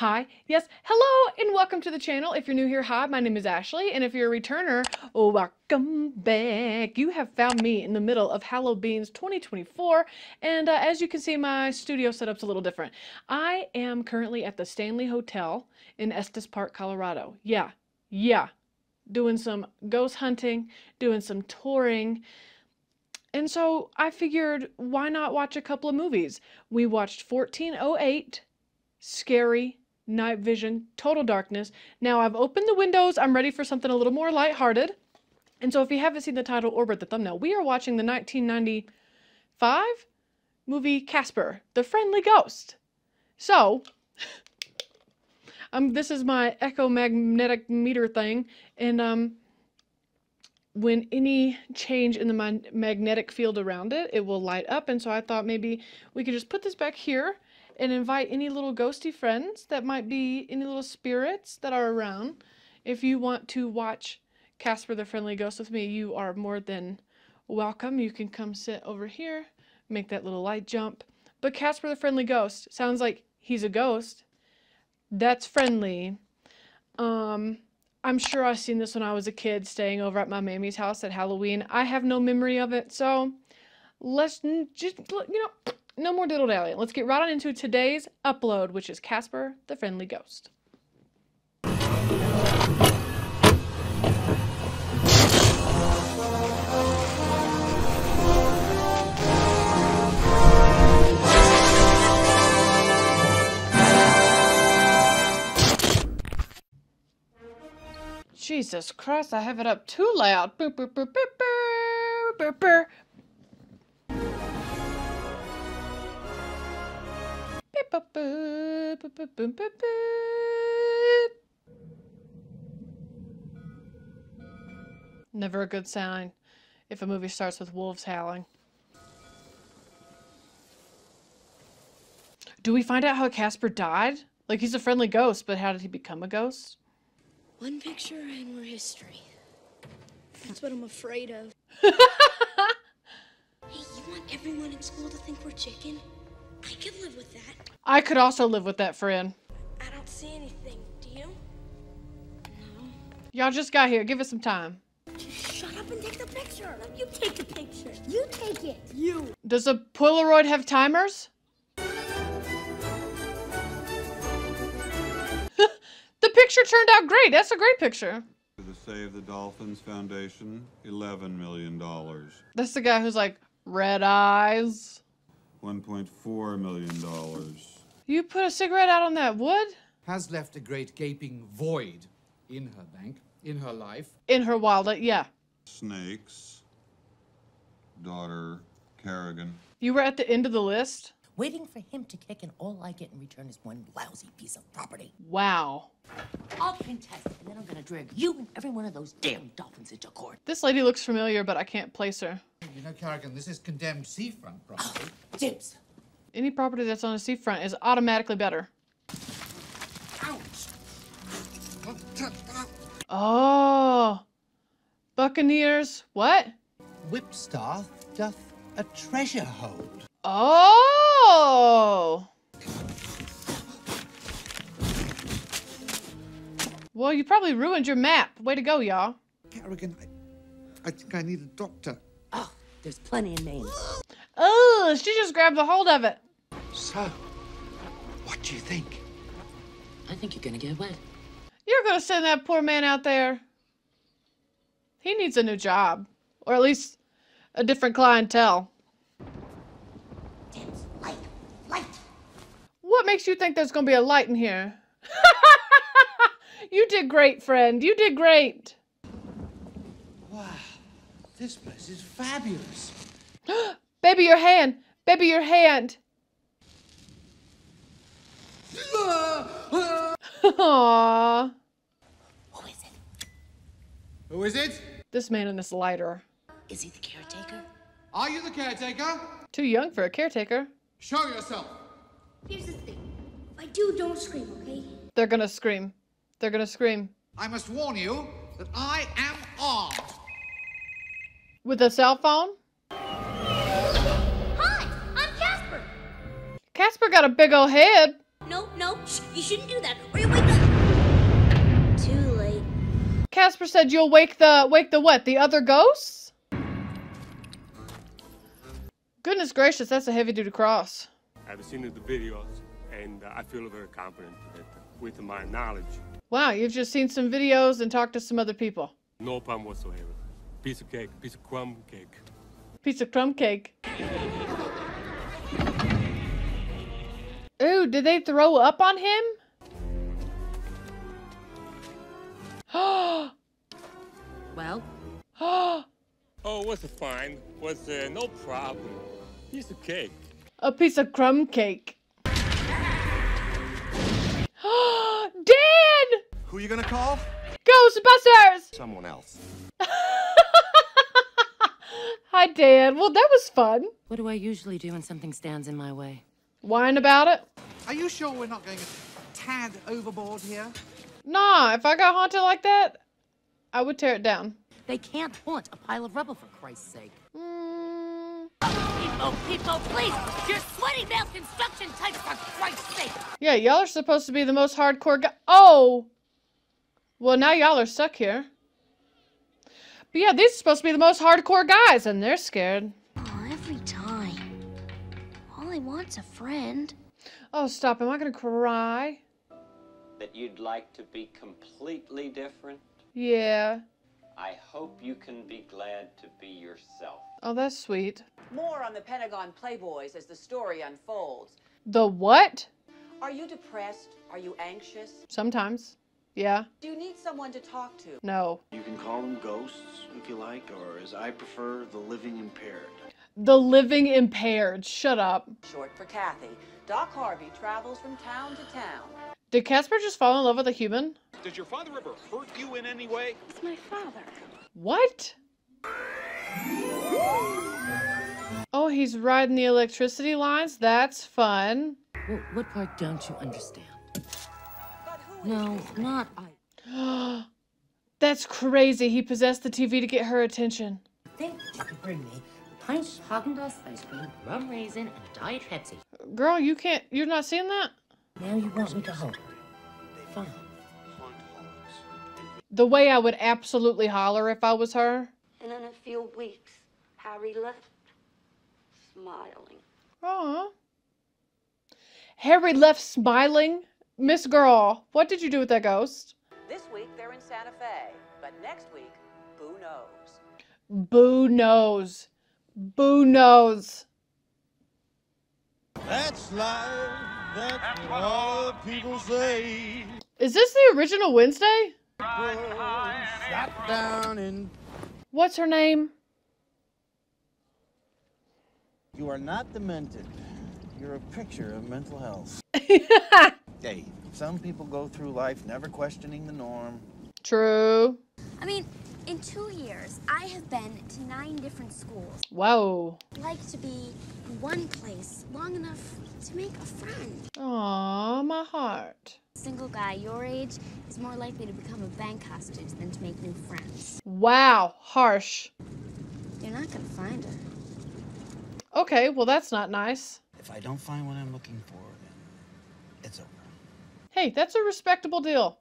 Hi, yes, hello, and welcome to the channel. If you're new here, hi, my name is Ashley, and if you're a returner, welcome back. You have found me in the middle of Halloween's 2024, and uh, as you can see, my studio setup's a little different. I am currently at the Stanley Hotel in Estes Park, Colorado. Yeah, yeah, doing some ghost hunting, doing some touring, and so I figured, why not watch a couple of movies? We watched 1408, Scary, Night Vision, Total Darkness. Now I've opened the windows. I'm ready for something a little more lighthearted. And so if you haven't seen the title or the thumbnail, we are watching the 1995 movie Casper, the Friendly Ghost. So, um, this is my electromagnetic meter thing, and um, when any change in the magnetic field around it, it will light up. And so I thought maybe we could just put this back here and invite any little ghosty friends that might be any little spirits that are around. If you want to watch Casper the Friendly Ghost with me, you are more than welcome. You can come sit over here, make that little light jump. But Casper the Friendly Ghost sounds like he's a ghost. That's friendly. Um, I'm sure I've seen this when I was a kid staying over at my mammy's house at Halloween. I have no memory of it, so let's just, you know, no more diddle dally. Let's get right on into today's upload, which is Casper the Friendly Ghost. Jesus Christ, I have it up too loud. Boop, boop, boop, Never a good sign if a movie starts with wolves howling. Do we find out how Casper died? Like he's a friendly ghost, but how did he become a ghost? One picture and we're history. That's what I'm afraid of. hey, you want everyone in school to think we're chicken? I could live with that. I could also live with that, friend. I don't see anything. Do you? No. Y'all just got here. Give us some time. Just shut up and take the picture. You take the picture. You take it. You. Does a Polaroid have timers? The picture turned out great. That's a great picture. The Save the Dolphins Foundation, $11 million. That's the guy who's like, red eyes. $1.4 million. You put a cigarette out on that wood? Has left a great gaping void in her bank, in her life. In her wallet, yeah. Snakes. Daughter, Carrigan. You were at the end of the list? Waiting for him to kick, and all I get in return is one lousy piece of property. Wow. I'll contest, and then I'm gonna drag you and every one of those damn dolphins into court. This lady looks familiar, but I can't place her. You know, Carrigan, this is condemned seafront property. Oh, James. Any property that's on a seafront is automatically better. Ouch! Oh. Buccaneers. What? Whipstaff doth a treasure hold. Oh! Well, you probably ruined your map. Way to go, y'all. Carrigan, I, I think I need a doctor. Oh, there's plenty of names. Oh, she just grabbed the hold of it. So, what do you think? I think you're gonna get wet. You're gonna send that poor man out there. He needs a new job. Or at least a different clientele. What makes you think there's going to be a light in here? you did great, friend. You did great. Wow, this place is fabulous. Baby, your hand. Baby, your hand. Aww. Who is it? Who is it? This man in this lighter. Is he the caretaker? Are you the caretaker? Too young for a caretaker. Show yourself. Here's the thing. If I do, don't scream, okay? They're gonna scream. They're gonna scream. I must warn you that I am armed. With a cell phone? Hi, I'm Casper. Casper got a big old head. No, no, shh, You shouldn't do that, or you'll wake up. Too late. Casper said you'll wake the wake the what? The other ghosts? Goodness gracious, that's a heavy duty cross. I've seen the videos, and uh, I feel very confident that with my knowledge, Wow, you've just seen some videos and talked to some other people. no problem whatsoever. Piece of cake, piece of crumb cake. Piece of crumb cake. Ooh, did they throw up on him? Well, Oh, what's fine? What's uh, no problem? Piece of cake. A piece of crumb cake. Dan! Who are you gonna call? Ghostbusters! Someone else. Hi, Dan. Well, that was fun. what do I usually do when something stands in my way? Whine about it? Are you sure we're not going a tad overboard here? Nah, if I got haunted like that, I would tear it down. They can't haunt a pile of rubble for Christ's sake. Mm, People, people, please! You're sweaty mouth construction types for Christ's sake! yeah, y'all are supposed to be the most hardcore guy. Oh! Well, now y'all are stuck here. But yeah, these are supposed to be the most hardcore guys, and they're scared. Oh, every time. All I want's a friend. Oh, stop. Am I gonna cry? that you'd like to be completely different? Yeah. I hope you can be glad to be yourself. Oh, that's sweet. More on the Pentagon Playboys as the story unfolds. The what? Are you depressed? Are you anxious? Sometimes. Yeah. Do you need someone to talk to? No. You can call them ghosts if you like, or as I prefer, the living impaired. The living impaired. Shut up. Short for Kathy. Doc Harvey travels from town to town. Did Casper just fall in love with a human? Did your father ever hurt you in any way? It's my father. What? Oh, he's riding the electricity lines? That's fun. Well, what part don't you understand? No, not I. That's crazy. He possessed the TV to get her attention. I think you could bring me a pint of Haagen-Dazs ice cream, rum raisin, and a Diet Pepsi. Girl, you can't. You're not seeing that? Now you want me to hold her. Fine. The way I would absolutely holler if I was her. And in a few weeks, Harry left, smiling. Aw. Harry left smiling. Miss Girl, what did you do with that ghost? This week they're in Santa Fe, but next week, who knows? Boo knows. Boo knows. That's life. That's what all people say. Is this the original Wednesday? Shot down in. What's her name? You are not demented. You're a picture of mental health. hey, some people go through life never questioning the norm. True. I mean, in two years, I have been to nine different schools. Whoa. I'd like to be in one place long enough to make a friend. Aw, my heart. A single guy your age is more likely to become a bank hostage than to make new friends. Wow, harsh. You're not gonna find her. Okay, well, that's not nice. If I don't find what I'm looking for, then it's over. Hey, that's a respectable deal.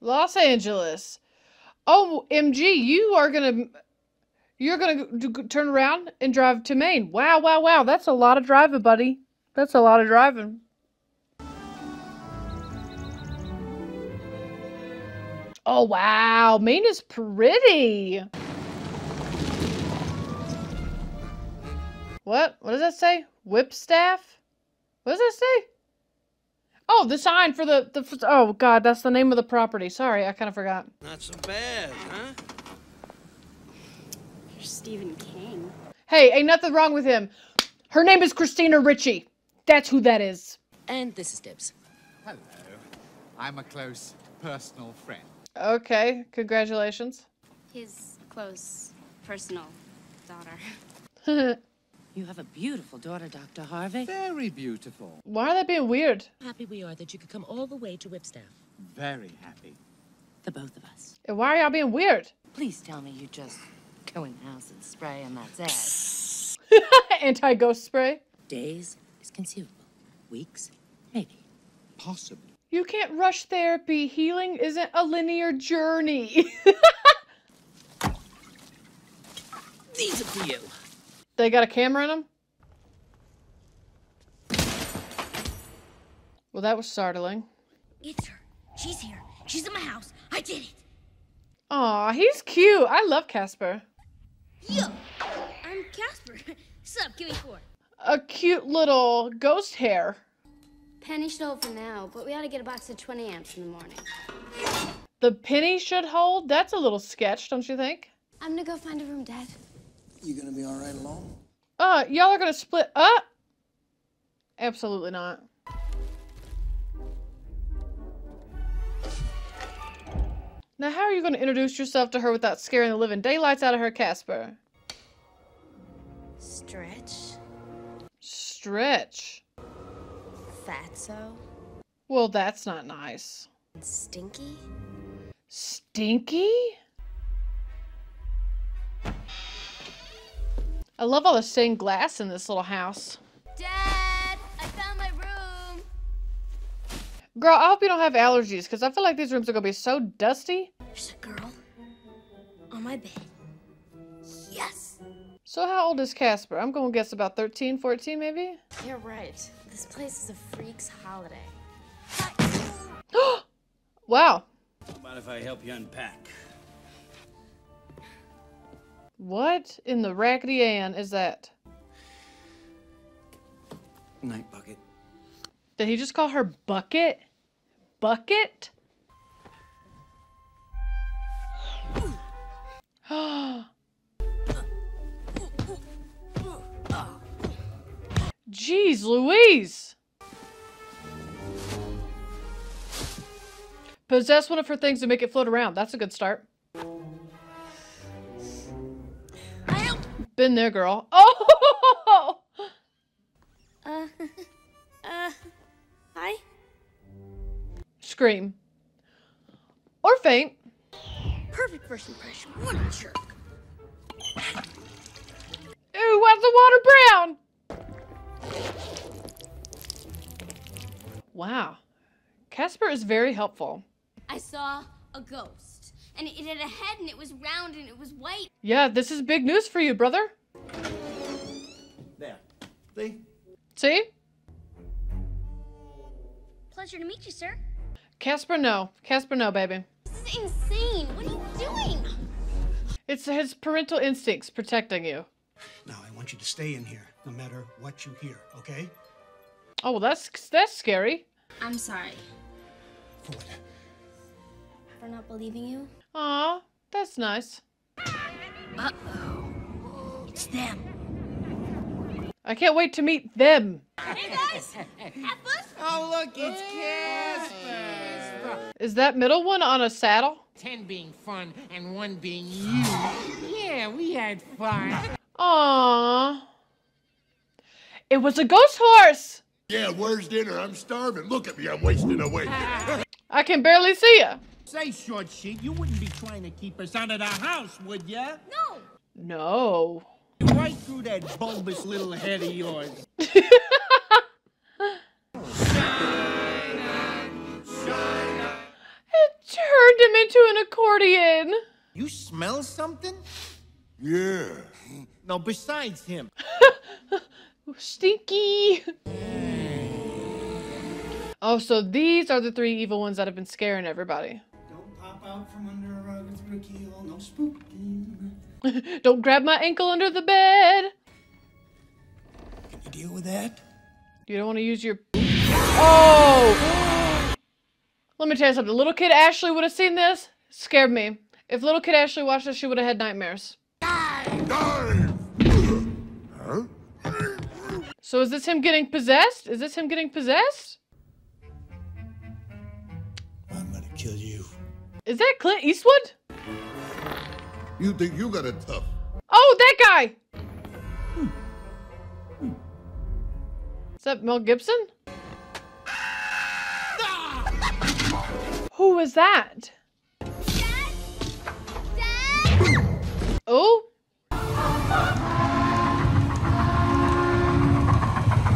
Los Angeles. Oh, MG, you are gonna, you're gonna g- g- turn around and drive to Maine. Wow, wow, wow. That's a lot of driving, buddy. That's a lot of driving. Oh, wow. Maine is pretty. What? What does that say? Whipstaff? What does that say? Oh, the sign for the, the oh god, that's the name of the property. Sorry, I kind of forgot. Not so bad, huh? You're Stephen King. Hey, ain't nothing wrong with him. Her name is Christina Ricci. That's who that is. And this is Dibs. Hello. I'm a close personal friend. Okay, congratulations. His close personal daughter. You have a beautiful daughter, Dr. Harvey. Very beautiful. Why are they being weird? Happy we are that you could come all the way to Whipstaff. Very happy. The both of us. And why are y'all being weird? Please tell me you just go in the house and spray and that's it. Anti ghost spray. Days is conceivable. Weeks, maybe. Possibly. You can't rush therapy. Healing isn't a linear journey. These are for you. They got a camera in them? Well, that was startling. It's her. She's here. She's in my house. I did it. Aw, he's cute. I love Casper. Yo, I'm Casper. Sup, give me four. A cute little ghost hair. Penny should hold for now, but we ought to get a box of 20 amps in the morning. The penny should hold? That's a little sketch, don't you think? I'm gonna go find a room, Dad. You gonna be all right alone? Uh, y'all are gonna split up? Absolutely not. Now, how are you gonna introduce yourself to her without scaring the living daylights out of her, Casper? Stretch. Stretch. Fatso. Well, that's not nice. Stinky. Stinky? I love all the stained glass in this little house. Dad, I found my room. Girl, I hope you don't have allergies, because I feel like these rooms are gonna be so dusty. There's a girl on my bed. Yes. So how old is Casper? I'm gonna guess about 13, 14 maybe? You're right. This place is a freak's holiday. Wow. How about if I help you unpack? What in the Raggedy Ann is that? Night bucket. Did he just call her Bucket? Bucket? Jeez Louise! Possess one of her things to make it float around. That's a good start. Been there, girl. Oh! Uh, uh, hi. Scream. Or faint. Perfect first impression. What a jerk. Ooh, why's the water brown? Wow. Casper is very helpful. I saw a ghost, and it had a head, and it was round, and it was white. Yeah, this is big news for you, brother. There. See? See? Pleasure to meet you, sir. Casper, no. Casper, no, baby. This is insane. What are you doing? It's his parental instincts protecting you. Now, I want you to stay in here, no matter what you hear, okay? Oh, well, that's that's scary. I'm sorry For what? for not believing you. Aw, that's nice. Uh-oh. It's them. I can't wait to meet them. Hey guys, have fun. Oh, look, it's Casper. Is that middle one on a saddle? Ten being fun and one being you. Yeah, we had fun. Aw. It was a ghost horse. Yeah, where's dinner? I'm starving. Look at me, I'm wasting away. I can barely see you. Say, short sheet, you wouldn't be trying to keep us out of the house, would ya? No. No. Right through that bulbous little head of yours. It turned him into an accordion. You smell something? yeah. No, besides him. Stinky. Oh, so these are the three evil ones that have been scaring everybody. Don't out from under a rug or through a keyhole, no spooking. Don't grab my ankle under the bed. Can you deal with that? You don't want to use your. Oh! Let me tell you something. Little kid Ashley would have seen this. Scared me. If little kid Ashley watched this, she would have had nightmares. Huh? So is this him getting possessed? Is this him getting possessed? Is that Clint Eastwood? You think you got it tough? Oh, that guy! Hmm. Is that Mel Gibson? Who was that? Oh?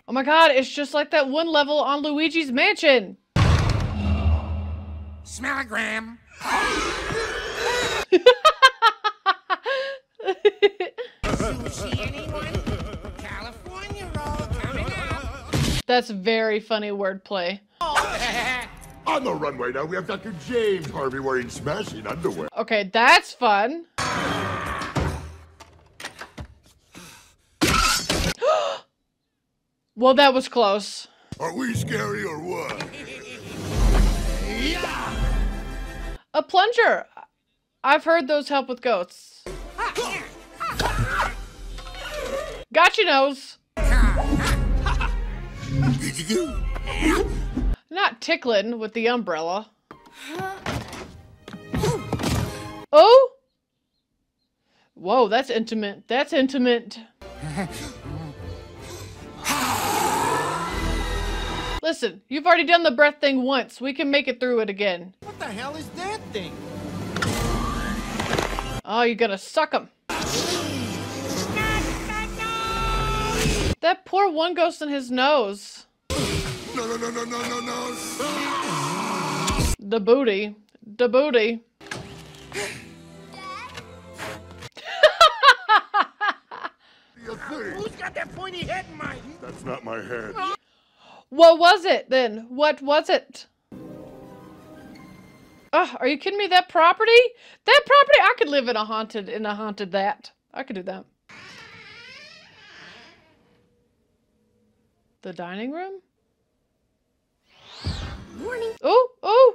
Oh my my god, it's just like that one level on Luigi's Mansion. Smellogram. Sushi, anyone? California roll coming out. That's very funny wordplay. On the runway now, we have Dr. James Harvey wearing smashing underwear. Okay, that's fun. well, that was close. Are we scary or what? A plunger. I've heard those help with goats. Got your nose. Not tickling with the umbrella. Oh! Whoa, that's intimate. That's intimate. Listen, you've already done the breath thing once. We can make it through it again. What the hell is that thing? Oh, you gotta suck him. That poor one ghost in his nose. No, no, no, no, no, no, no. The booty. The booty. Who's got that pointy head in my? That's not my head. What was it then? What was it? Oh, are you kidding me? That property? That property? I could live in a haunted, in a haunted that. I could do that. The dining room? Morning. Oh, oh!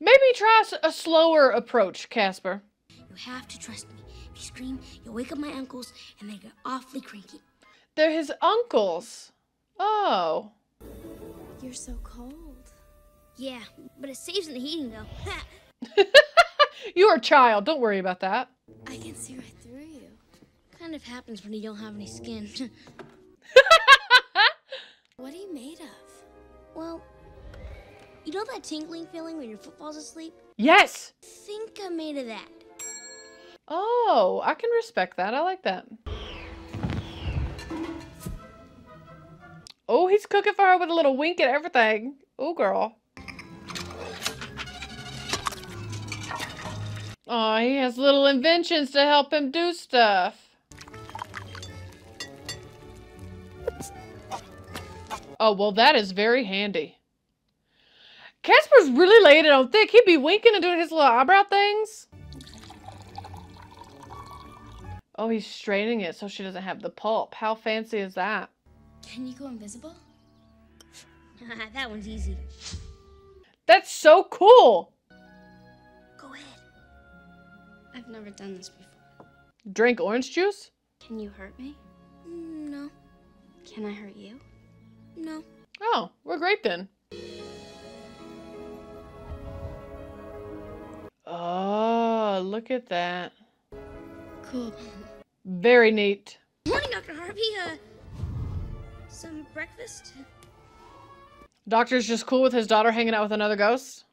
Maybe try a slower approach, Casper. You have to trust me. If you scream, you'll wake up my uncles, and they get awfully cranky. They're his uncles. Oh. You're so cold. Yeah, but it saves in the heating, though. You're a child. Don't worry about that. I can see right through you. kind of happens when you don't have any skin. What are you made of? well, you know that tingling feeling when your foot falls asleep? Yes! think I'm made of that. Oh, I can respect that. I like that. Oh, he's cooking for her with a little wink and everything. Oh, girl. Oh, he has little inventions to help him do stuff. Oh, well, that is very handy. Casper's really laying it on thick. He'd be winking and doing his little eyebrow things. Oh, he's straining it so she doesn't have the pulp. How fancy is that? Can you go invisible? that one's easy. That's so cool. Go ahead. I've never done this before. Drink orange juice? Can you hurt me? No. Can I hurt you? No. Oh, we're great then. Oh, look at that. Cool. Very neat. Morning, Dr. Harvey. Uh, some breakfast? Doctor's just cool with his daughter hanging out with another ghost.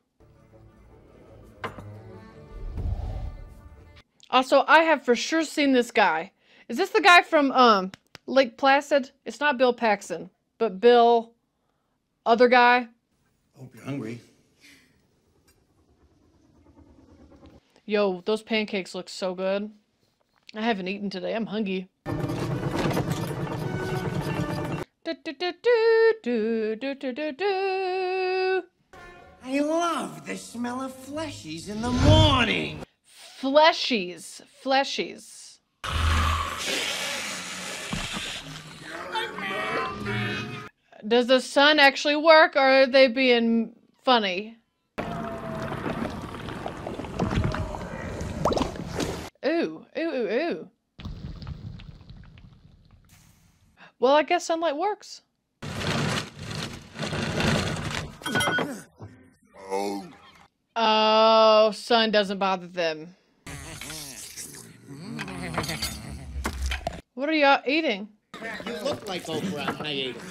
Also, I have for sure seen this guy. Is this the guy from um Lake Placid? It's not Bill Paxton, but Bill other guy. Hope you're hungry. Yo, those pancakes look so good. I haven't eaten today. I'm hungry. I love the smell of fleshies in the morning. Fleshies, fleshies. Does the sun actually work or are they being funny? Well, I guess sunlight works. Oh, Oh, sun doesn't bother them. What are y'all eating? You look like Oprah when I ate it.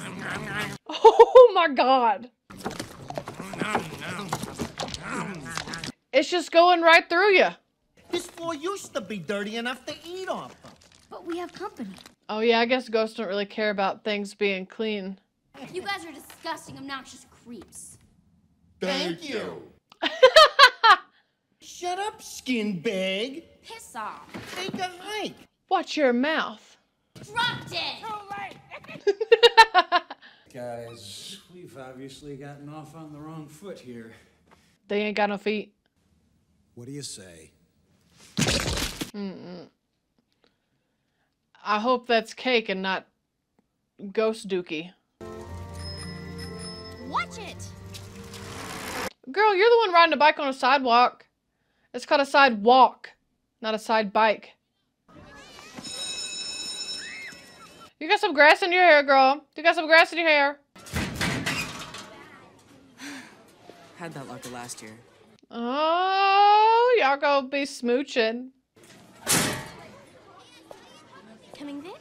Oh my god. It's just going right through you. This floor used to be dirty enough to eat off of. But we have company. Oh yeah, I guess ghosts don't really care about things being clean. You guys are disgusting, obnoxious creeps. Thank you. Shut up, skin bag. Piss off. Take a hike. Watch your mouth. Drop dead. Guys, we've obviously gotten off on the wrong foot here. They ain't got no feet. What do you say? Mm-mm. I hope that's cake and not ghost dookie. Watch it. Girl, you're the one riding a bike on a sidewalk. It's called a sidewalk, not a side bike. You got some grass in your hair, girl. You got some grass in your hair. Had that luck last year. Oh, y'all gonna be smooching. Coming Vic?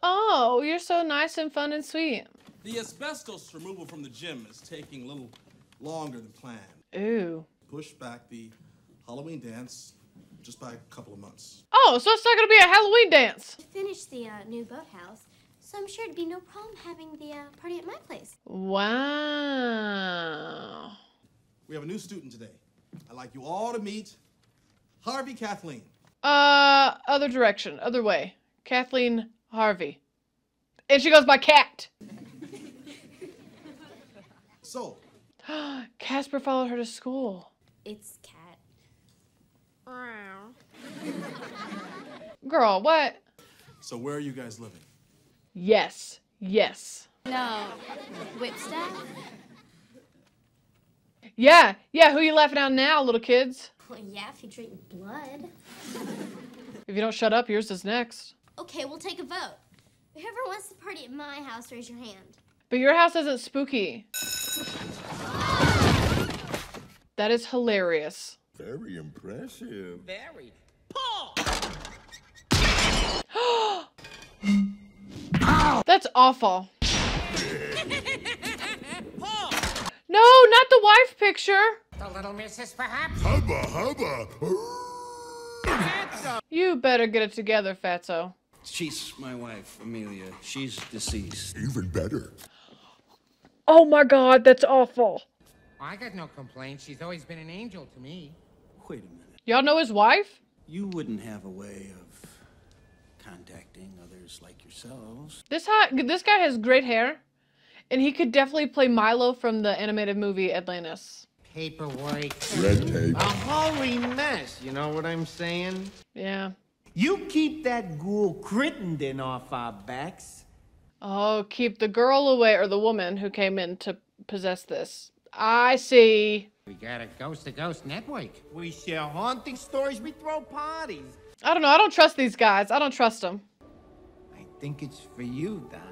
Oh, you're so nice and fun and sweet. The asbestos removal from the gym is taking a little longer than planned. Ooh. Push back the Halloween dance just by a couple of months. Oh, so it's not gonna be a Halloween dance. Finished the uh, new boathouse, so I'm sure it'd be no problem having the uh, party at my place. Wow. We have a new student today. I'd like you all to meet Harvey Kathleen. Uh, other direction, other way. Kathleen Harvey. And she goes by Cat. So, Casper followed her to school. It's Cat. Girl, what? so where are you guys living? Yes. Yes. No. Whipstaff? Yeah. Yeah, who you laughing at now, little kids? Well, yeah, if you drink blood. If you don't shut up, yours is next. Okay, we'll take a vote. Whoever wants to party at my house, raise your hand. But your house isn't spooky. That is hilarious. Very impressive. Very. Paul! That's awful. No, not the wife picture. The little missus, perhaps? Hubba hubba. You better get it together, Fatso. She's my wife, Amelia. She's deceased. Even better. Oh my god, that's awful. I got no complaints. She's always been an angel to me. Wait a minute. Y'all know his wife? You wouldn't have a way of contacting others like yourselves. This ha- this guy has great hair, and he could definitely play Milo from the animated movie Atlantis. Paperwork. Red tape. A holy mess, you know what I'm saying? Yeah. You keep that ghoul Crittenden off our backs. Oh, keep the girl away, or the woman who came in to possess this. I see. We got a ghost to ghost network. We share haunting stories, we throw parties. I don't know. I don't trust these guys. I don't trust them. I think it's for you, Doc.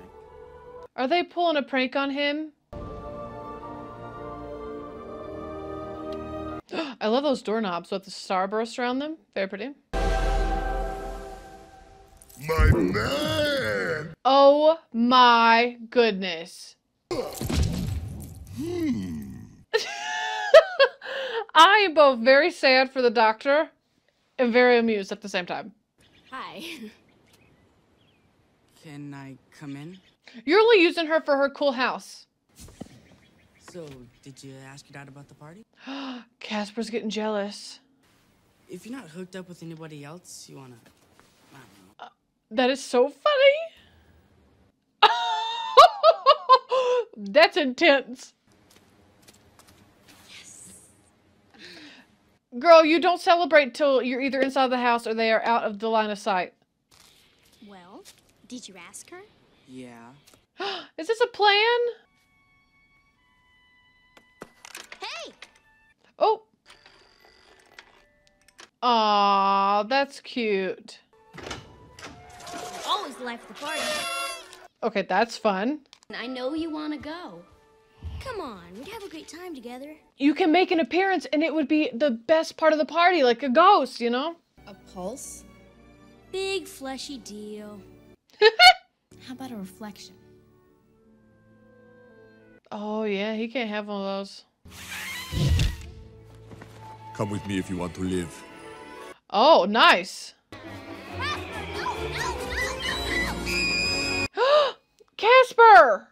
Are they pulling a prank on him? I love those doorknobs with the starburst around them. Very pretty. My man. Oh my goodness. Hmm. I am both very sad for the doctor and very amused at the same time. Hi. Can I come in? You're only using her for her cool house. So, did you ask your dad about the party? Casper's getting jealous. If you're not hooked up with anybody else, you wanna. That is so funny. That's intense. Girl, you don't celebrate till you're either inside the house or they are out of the line of sight. Well, did you ask her? Yeah. Is this a plan? Hey! Oh. Aw, that's cute. Always the life of the party. Okay, that's fun. I know you want to go. Come on, we'd have a great time together. You can make an appearance and it would be the best part of the party, like a ghost, you know? A pulse? Big fleshy deal. How about a reflection? Oh, yeah, he can't have one of those. Come with me if you want to live. Oh, nice. Casper!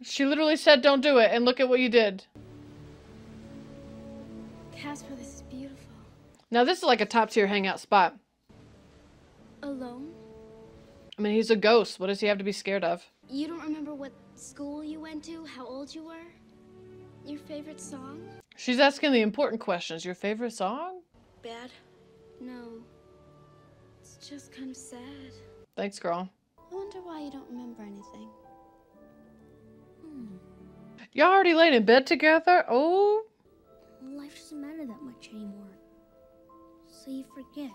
She literally said don't do it, and look at what you did. Casper, this is beautiful. Now this is like a top tier hangout spot. Alone? I mean, he's a ghost. What does he have to be scared of? You don't remember what school you went to? How old you were? Your favorite song? She's asking the important questions. Your favorite song? Bad? No. It's just kind of sad. Thanks, girl. I wonder why you don't remember anything. Hmm. Y'all already laying in bed together? Oh. Life doesn't matter that much anymore. So you forget.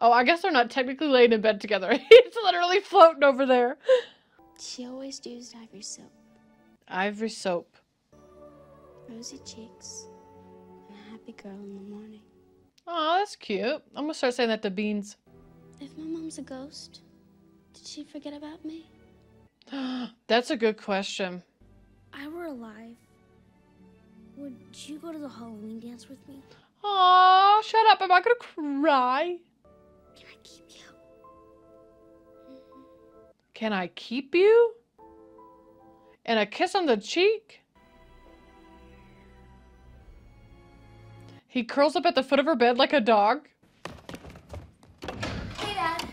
Oh, I guess they're not technically laying in bed together. it's literally floating over there. She always used ivory soap. Ivory soap. Rosy cheeks. And a happy girl in the morning. Oh, that's cute. I'm gonna start saying that to Beans. If my mom's a ghost, did she forget about me? that's a good question. I were alive. Would you go to the Halloween dance with me? Aw, shut up. Am I gonna cry? Can I keep you? Mm-hmm. Can I keep you? And a kiss on the cheek? He curls up at the foot of her bed like a dog. Hey, Dad.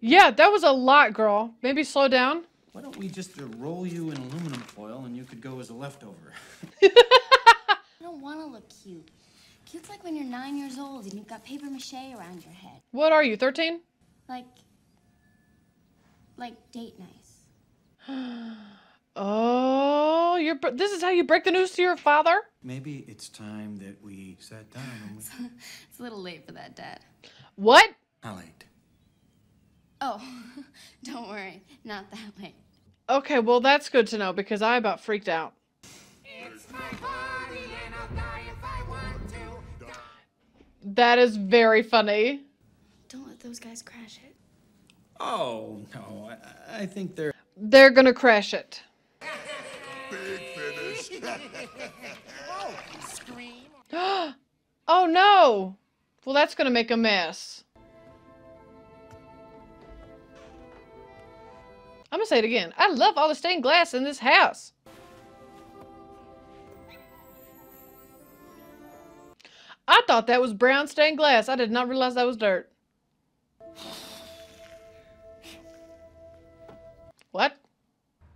Yeah, that was a lot, girl. Maybe slow down. Why don't we just uh, roll you in aluminum foil and you could go as a leftover? I don't want to look cute. Cute's like when you're nine years old and you've got paper mache around your head. What are you, 13? Like, like date nice. Oh, you're. br- This is how you break the news to your father? Maybe it's time that we sat down and we... It's a little late for that, Dad. What? How late? Oh, don't worry, not that late. Okay, well, that's good to know because I about freaked out. That is very funny. Don't let those guys crash it. Oh, no. I, I think they're... They're gonna crash it. Big finish. oh, scream. oh no! Well, that's gonna make a mess. I'm gonna say it again. I love all the stained glass in this house. I thought that was brown stained glass. I did not realize that was dirt. What?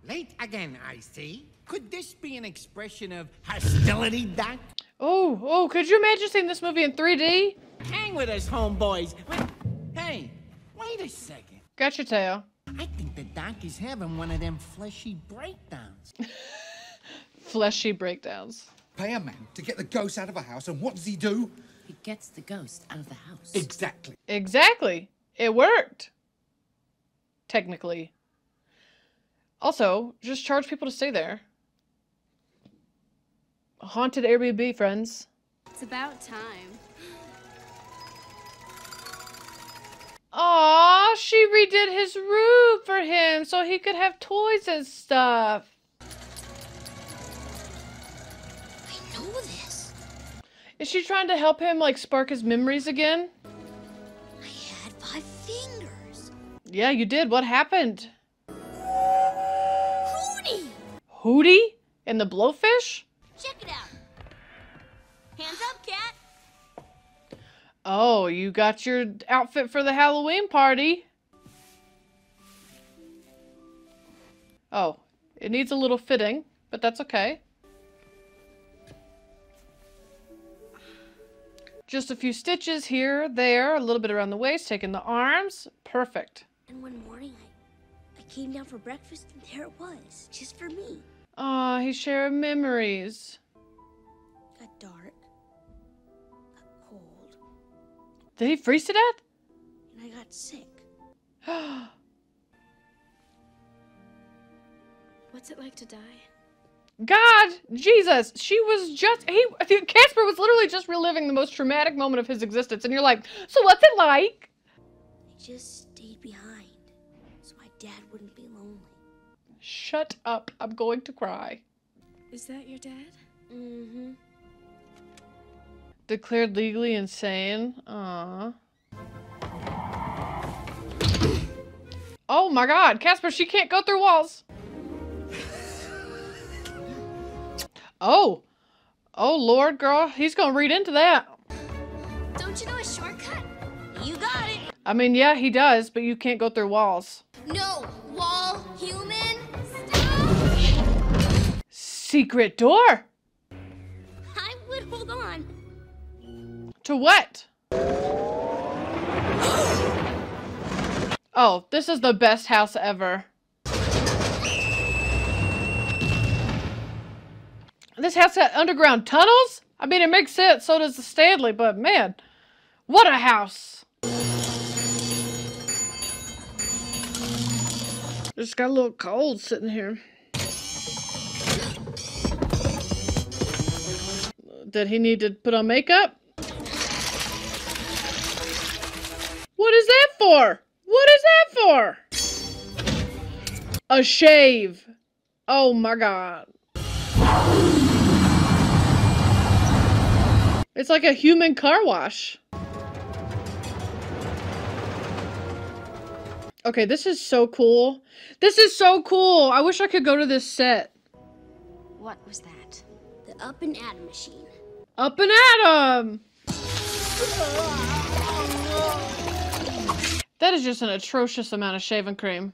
Late again, I see. Could this be an expression of hostility, Doc? Oh, oh, could you imagine seeing this movie in 3D? Hang with us, homeboys. Wait, hey, wait a second. Got your tail. I think the donkey's having one of them fleshy breakdowns. Fleshy breakdowns. Pay a man to get the ghost out of a house, and what does he do? He gets the ghost out of the house. Exactly. Exactly. It worked. Technically. Also, just charge people to stay there. Haunted Airbnb, friends. It's about time. Aw, she redid his room for him so he could have toys and stuff. I know this. Is she trying to help him, like, spark his memories again? I had five fingers. Yeah, you did. What happened? Hootie! Hootie? And the blowfish? Check it out. Oh, you got your outfit for the Halloween party. Oh, it needs a little fitting, but that's okay. Just a few stitches here, there, a little bit around the waist, taking the arms. Perfect. And one morning, I, I came down for breakfast, and there it was, just for me. Aw, he's sharing memories. Got dark, Did he freeze to death? and I got sick. What's it like to die? God, Jesus, she was just, he, Casper was literally just reliving the most traumatic moment of his existence, and you're like, so what's it like? I just stayed behind, so my dad wouldn't be lonely. Shut up, I'm going to cry. Is that your dad? Mm-hmm. Declared legally insane. Aww. Oh my god, Casper, she can't go through walls. Oh. Oh, Lord, girl. He's going to read into that. Don't you know a shortcut? You got it. I mean, yeah, he does, but you can't go through walls. No, wall, human. stop! Secret door? To what? Oh, this is the best house ever. This house got underground tunnels? I mean, it makes sense. So does the Stanley, but man, what a house. Just got a little cold sitting here. Did he need to put on makeup? What is that for? What is that for? A shave. Oh my god. It's like a human car wash. Okay, this is so cool. This is so cool. I wish I could go to this set. What was that? The up and atom machine. Up and Atom! That is just an atrocious amount of shaving cream.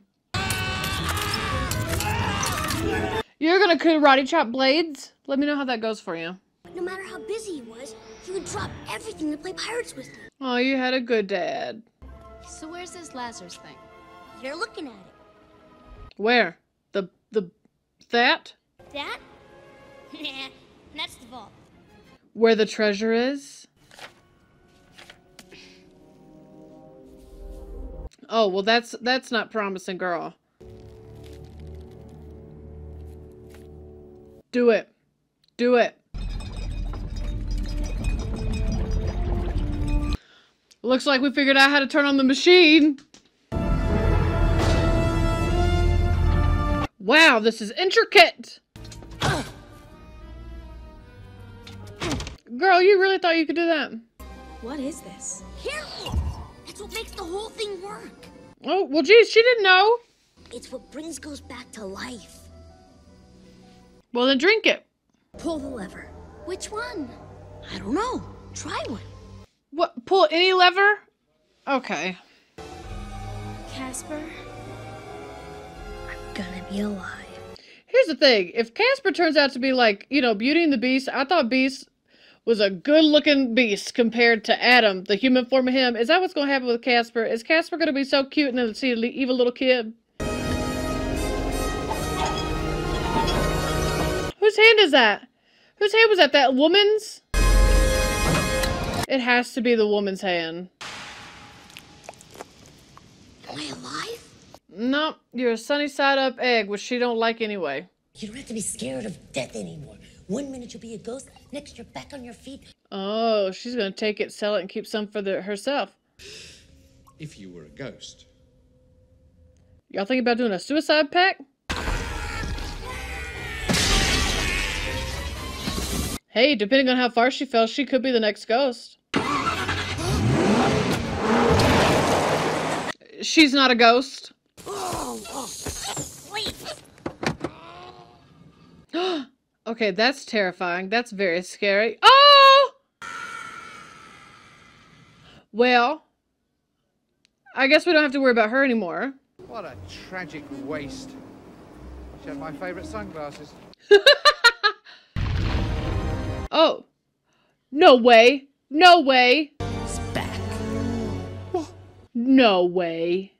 You're gonna karate chop blades? Let me know how that goes for you. No matter how busy he was, he would drop everything to play pirates with me. Oh, you had a good dad. So where's this Lazarus thing? You're looking at it. Where? The the that? That? Nah, that's the vault. Where the treasure is? Oh, well that's that's not promising, girl. Do it. Do it. Looks like we figured out how to turn on the machine. Wow, this is intricate. Girl, you really thought you could do that? What is this? Careful! That's what makes the whole thing work. Oh, well, geez, she didn't know. It's what brings ghosts back to life. Well, then drink it. Pull the lever. Which one? I don't know. Try one. What? Pull any lever? Okay. Casper, I'm gonna be alive. Here's the thing. If Casper turns out to be like, you know, Beauty and the Beast, I thought Beast was a good looking beast compared to Adam, the human form of him. Is that what's going to happen with Casper? Is Casper going to be so cute and then see an evil little kid? Whose hand is that? Whose hand was that? That woman's? It has to be the woman's hand. Am I alive? No, you're a sunny side up egg, which she don't like anyway. You don't have to be scared of death anymore. One minute you'll be a ghost, next you're back on your feet. Oh, she's gonna take it, sell it, and keep some for the, herself. If you were a ghost. Y'all thinking about doing a suicide pact? Hey, depending on how far she fell, she could be the next ghost. She's not a ghost. Okay, that's terrifying. That's very scary. Oh! Well, I guess we don't have to worry about her anymore. What a tragic waste. She had my favourite sunglasses. Oh. No way. No way. It's back. No way.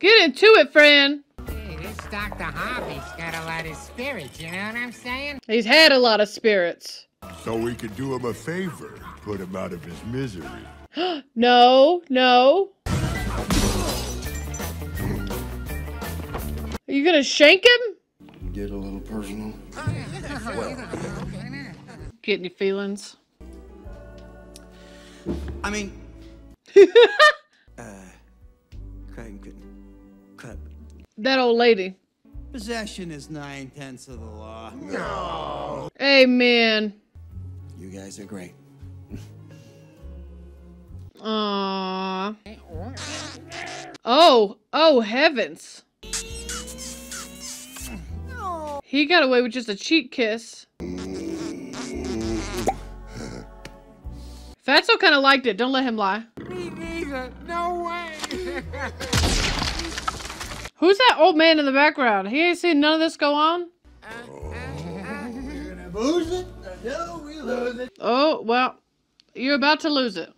Get into it, Fran. Hey, this Dr. Harvey's got a lot of spirits, you know what I'm saying? He's had a lot of spirits. So we could do him a favor, put him out of his misery. no, no. Are you gonna shank him? Get a little personal. Get any feelings? I mean, uh, Craig couldn't cut. That old lady. Possession is nine tenths of the law. No. Amen. You guys are great. Aww. Oh, oh heavens. He got away with just a cheek kiss. Fatso kind of liked it. Don't let him lie. Me neither. No way. Who's that old man in the background? He ain't seen none of this go on? Lose it until we lose it. Oh, well, you're about to lose it.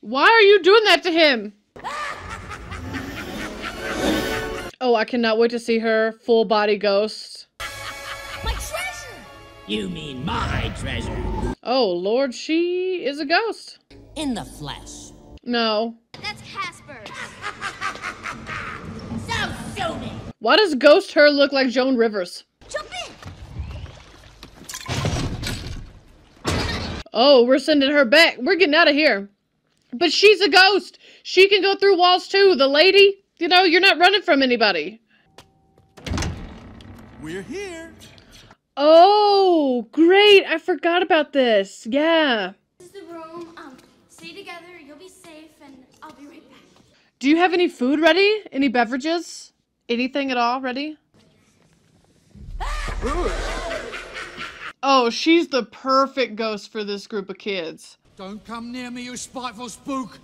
Why are you doing that to him? Oh, I cannot wait to see her full body ghost. My treasure! You mean my treasure. Oh, Lord, she is a ghost. In the flesh. No. That's Casper's. So show me. Why does Ghost her look like Joan Rivers? Jump in! Oh, we're sending her back. We're getting out of here. But she's a ghost. She can go through walls too. The lady, you know, you're not running from anybody. We're here. Oh, great. I forgot about this. Yeah. This is the room. Um, stay together. You'll be safe, and I'll be right back. Do you have any food ready? Any beverages? Anything at all ready? Oh, she's the perfect ghost for this group of kids. Don't come near me, you spiteful spook.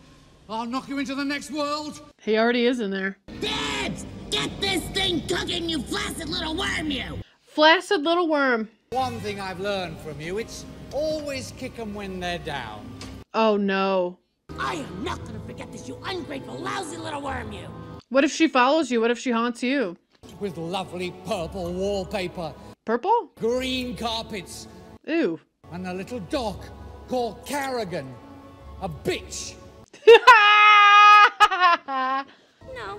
I'll knock you into the next world. He already is in there. Dibs! Get this thing cooking, you flaccid little worm, you! Flaccid little worm. One thing I've learned from you, it's always kick 'em when they're down. Oh no. I am not gonna forget this, you ungrateful, lousy little worm, you! What if she follows you? What if she haunts you? With lovely purple wallpaper, Purple? green carpets, Ooh. and a little dog called Carrigan. A bitch. No.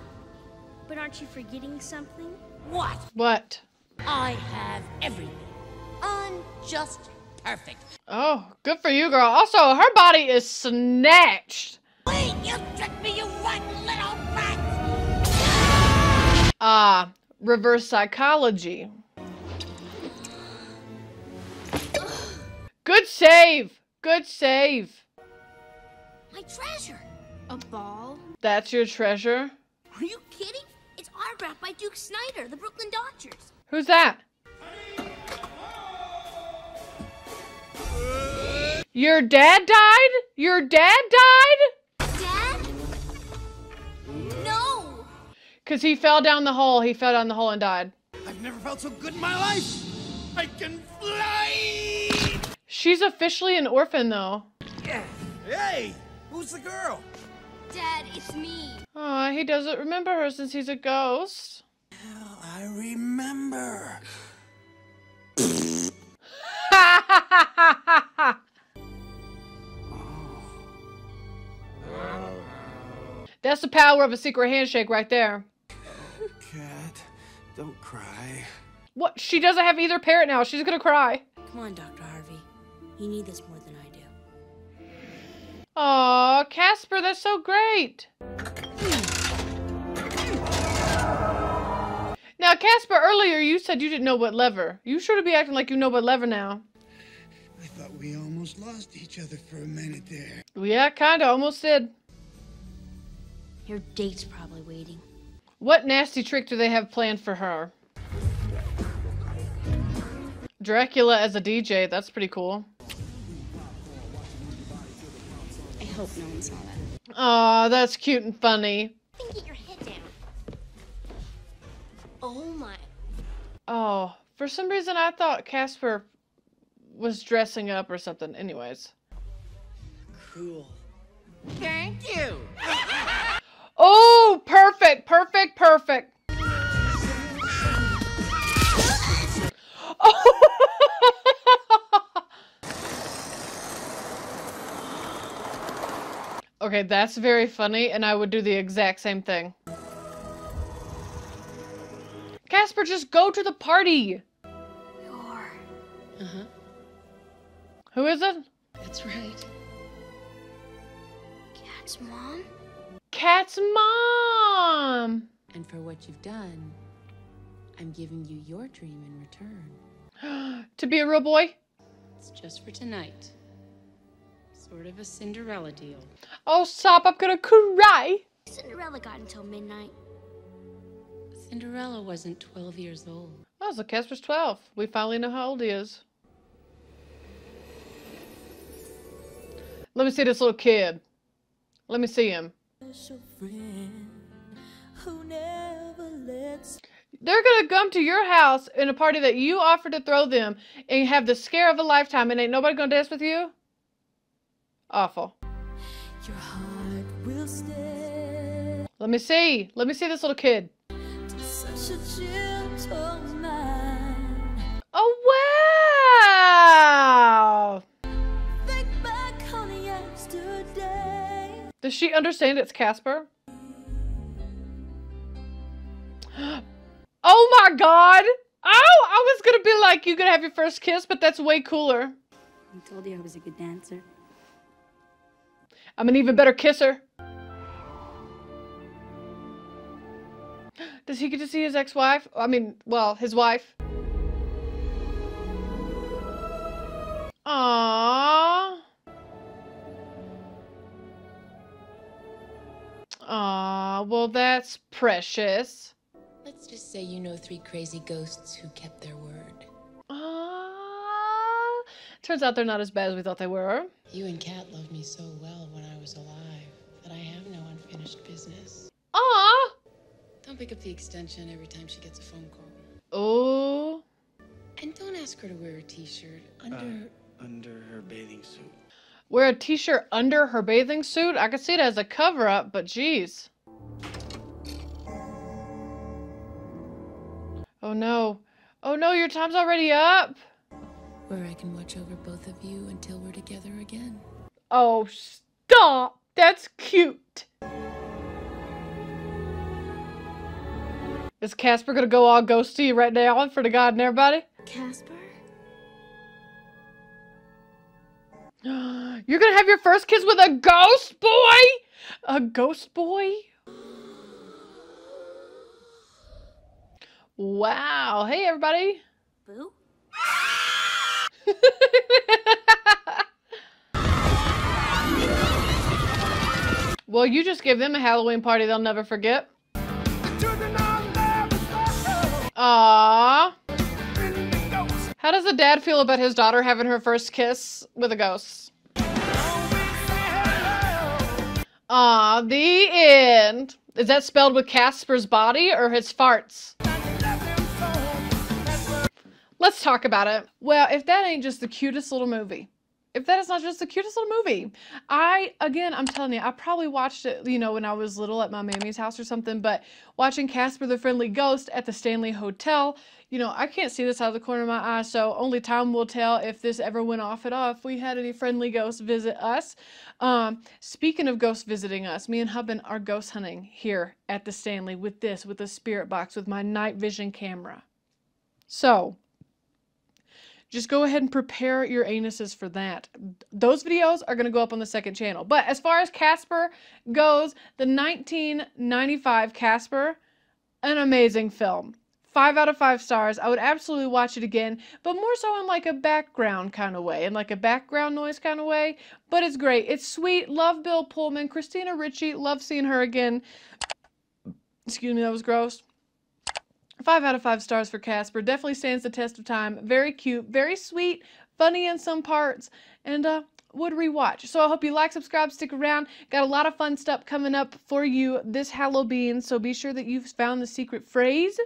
But aren't you forgetting something? What? What? I have everything. Unjust perfect. Oh, good for you, girl. Also, her body is snatched. Wait, you tricked me, you rotten little rat! Ah, reverse psychology. Good save. Good save. My treasure. A ball? That's your treasure. Are you kidding? It's autographed by Duke Snider, the Brooklyn Dodgers. Who's that? Your dad died? Your dad died? Dad? No! Cause he fell down the hole. He fell down the hole and died. I've never felt so good in my life. I can fly. She's officially an orphan though. Hey, who's the girl? Dad, it's me. Aw, he doesn't remember her since he's a ghost. I remember. That's the power of a secret handshake right there. Kat, don't cry. What? She doesn't have either parent now. She's gonna cry. Come on, Dr. Harvey. You need this more than I do. Aw, Casper, that's so great. Now, Casper, earlier you said you didn't know what lever. You sure to be acting like you know what lever now. I thought we almost lost each other for a minute there. Yeah, kinda, almost did. Your date's probably waiting. What nasty trick do they have planned for her? Dracula as a DJ, that's pretty cool. I hope no one saw that. Aw, that's cute and funny. Get your head down. Oh my. Oh, for some reason I thought Casper was dressing up or something. Anyways. Cool. Thank you. Oh, perfect, perfect, perfect. okay, that's very funny, and I would do the exact same thing. Casper, just go to the party. You're. Uh huh. Who is it? That's right. Kat's mom? Kat's mom. And for what you've done, I'm giving you your dream in return. to be a real boy? It's just for tonight. Sort of a Cinderella deal. Oh, stop, I'm gonna cry. Cinderella got until midnight. Cinderella wasn't 12 years old. Oh, so Casper's 12. We finally know how old he is. Let me see this little kid. Let me see him. They're gonna come to your house in a party that you offered to throw them and have the scare of a lifetime and ain't nobody gonna dance with you? Awful. Your heart will stay Let me see. Let me see this little kid. Does she understand it's Casper? Oh my god! Oh, I was gonna be like, you gonna have your first kiss, but that's way cooler. I told you I was a good dancer. I'm an even better kisser. Does he get to see his ex-wife? I mean, well, his wife. Aww. Aw, well, that's precious. Let's just say you know three crazy ghosts who kept their word. Aw. Turns out they're not as bad as we thought they were. You and Kat loved me so well when I was alive that I have no unfinished business. Aw. Don't pick up the extension every time she gets a phone call. Oh. And don't ask her to wear a t-shirt under Uh, under her bathing suit. Wear a t-shirt under her bathing suit? I could see it as a cover-up, but geez. Oh no. Oh no, your time's already up. where I can watch over both of you until we're together again. Oh, stop. That's cute. Is Casper gonna go all ghosty right now for the god and everybody? Casper? You're gonna have your first kiss with a ghost boy? A ghost boy? Wow. Hey, everybody. Boo? Well, you just gave them a Halloween party they'll never forget. Aww. How does the dad feel about his daughter having her first kiss with a ghost? Aw, the end. Is that spelled with Casper's body or his farts? Let's talk about it. Well, if that ain't just the cutest little movie, if that is not just the cutest little movie, I, again, I'm telling you, I probably watched it, you know, when I was little at my mammy's house or something, but watching Casper the Friendly Ghost at the Stanley Hotel, you know, I can't see this out of the corner of my eye, so only time will tell if this ever went off at all, if we had any friendly ghosts visit us. Um, speaking of ghosts visiting us, me and Hubbin are ghost hunting here at the Stanley with this, with the spirit box, with my night vision camera. So, just go ahead and prepare your anuses for that. Those videos are going to go up on the second channel. But as far as Casper goes, the 1995 Casper, an amazing film. Five out of five stars. I would absolutely watch it again, but more so in like a background kind of way, in like a background noise kind of way. But it's great. It's sweet. Love Bill Pullman. Christina Ricci. Love seeing her again. Excuse me, that was gross. Five out of five stars for Casper. Definitely stands the test of time. Very cute, very sweet, funny in some parts, and uh, would rewatch. So I hope you like, subscribe, stick around. Got a lot of fun stuff coming up for you this Halloween. So be sure that you've found the secret phrase.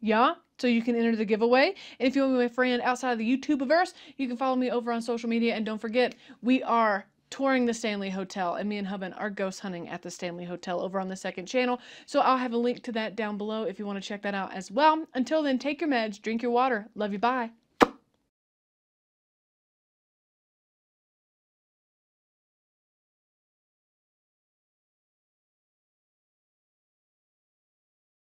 Yeah, so you can enter the giveaway. And if you want to be my friend outside of the YouTubeverse, you can follow me over on social media. And don't forget, we are touring the Stanley Hotel, and me and Hubban are ghost hunting at the Stanley Hotel over on the second channel. So I'll have a link to that down below if you want to check that out as well. Until then, take your meds, drink your water. Love you, bye.